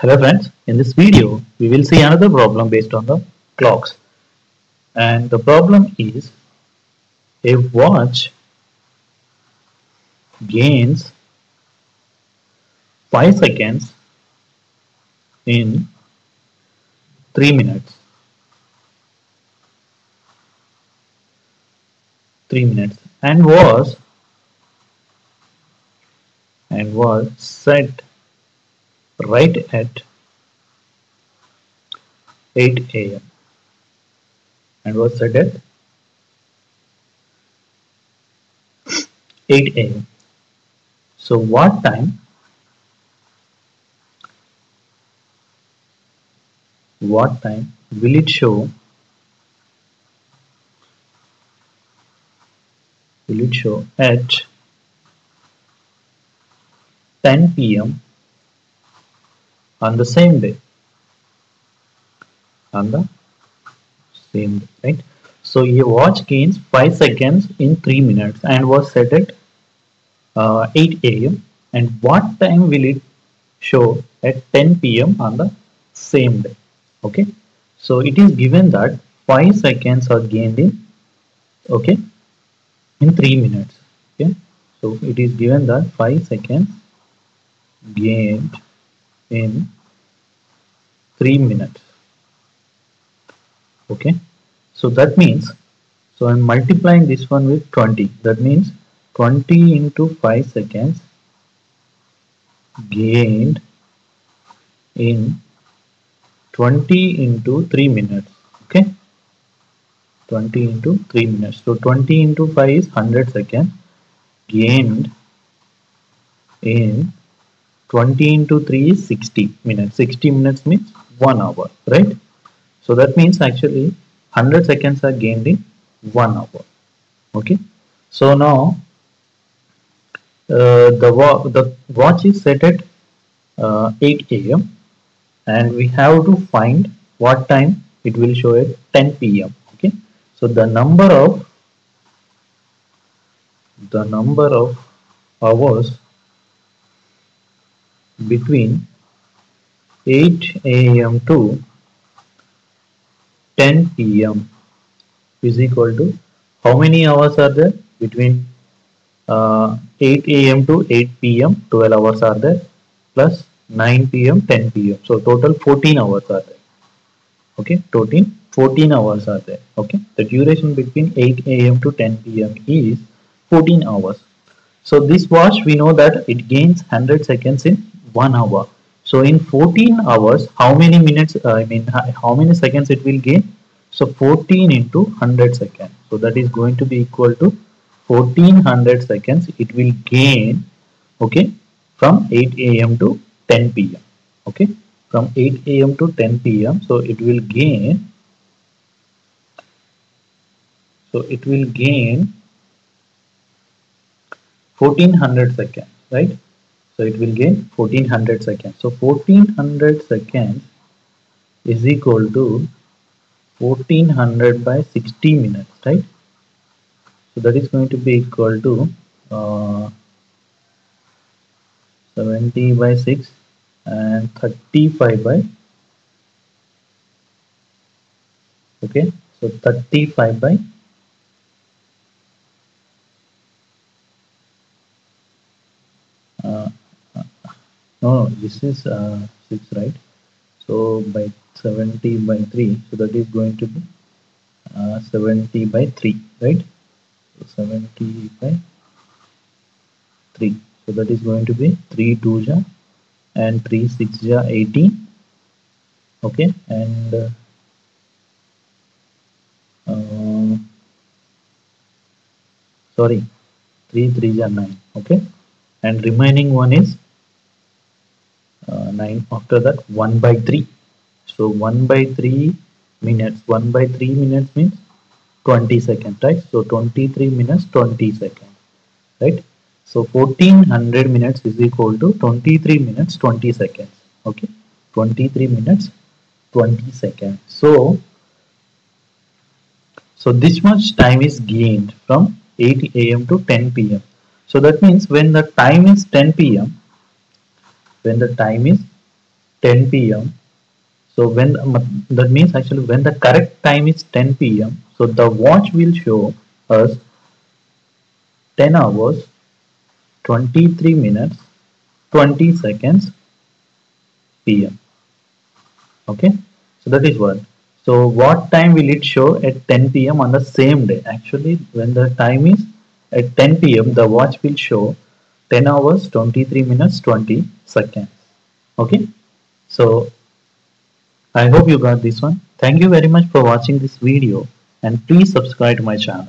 Hello friends, in this video we will see another problem based on the clocks. And the problem is a watch gains 5 seconds in 3 minutes. 3 minutes. And was and was set right at 8 a.m. and was set at 8 a.m. So what time what time will it show will it show at 10 p.m. on the same day. On the same day right? So a watch gains 5 seconds in 3 minutes and was set at uh, 8 a.m. and what time will it show at 10 p.m. on the same day? Okay? So it is given that 5 seconds are gained in okay in 3 minutes. Okay? So it is given that 5 seconds gained in 3 minutes. Okay? So that means so I'm multiplying this one with 20 that means 20 into 5 seconds gained in 20 into 3 minutes. Okay? 20 into 3 minutes. So 20 into 5 is 100 seconds gained in 20 into 3 is 60 minutes 60 minutes means 1 hour right so that means actually 100 seconds are gained in 1 hour okay so now uh, the, wa the watch is set at uh, 8 a.m. and we have to find what time it will show at 10 p.m. okay so the number of the number of hours between 8 a.m. to 10 p.m. is equal to how many hours are there between uh, 8 a.m. to 8 p.m. 12 hours are there plus 9 p.m. 10 p.m. so total 14 hours are there okay total 14 hours are there okay the duration between 8 a.m. to 10 p.m. is 14 hours so this watch we know that it gains 100 seconds in 1 hour so in 14 hours how many minutes uh, I mean how many seconds it will gain so 14 into 100 seconds so that is going to be equal to 1400 seconds it will gain okay from 8 a.m. to 10 p.m. okay from 8 a.m. to 10 p.m. so it will gain so it will gain 1400 seconds right so it will gain 1400 seconds. So 1400 seconds is equal to 1400 by 60 minutes right? So that is going to be equal to uh, 70 by 6 and 35 by okay? So 35 by no this is uh, 6 right? So by 70 by 3 so that is going to be uh, 70 by 3 right? So 70 by 3 so that is going to be 3 2 ja and 3 6 ja 18 okay? And uh, uh, sorry 3 3 ja 9 okay? And remaining one is uh, 9 after that 1 by 3 so 1 by 3 minutes 1 by 3 minutes means 20 seconds right so 23 minutes 20 seconds right so 1400 minutes is equal to 23 minutes 20 seconds okay 23 minutes 20 seconds so so this much time is gained from 8 a.m. to 10 p.m. So that means when the time is 10 p.m. when the time is 10 p.m. So when that means actually when the correct time is 10 p.m. So the watch will show us 10 hours 23 minutes 20 seconds p.m. Okay, so that is what. So what time will it show at 10 p.m. on the same day? Actually, when the time is at 10 p.m., the watch will show 10 hours 23 minutes 20 seconds. Okay, so I hope you got this one. Thank you very much for watching this video and please subscribe to my channel.